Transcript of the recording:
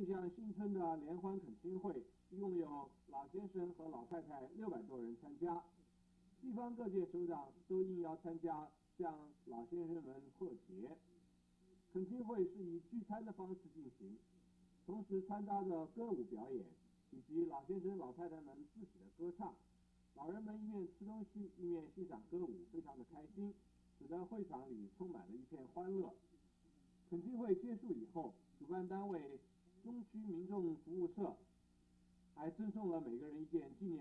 这项新春的联欢恳亲会，一共有老先生和老太太六百多人参加，地方各界首长都应邀参加，向老先生们贺节。恳亲会是以聚餐的方式进行，同时穿插着歌舞表演，以及老先生老太太们自己的歌唱。老人们一面吃东西，一面欣赏歌舞，非常的开心，使得会场里充满了一片欢乐。恳亲会结束以后，主办单位中区民众服务社还赠送了每个人一件纪念。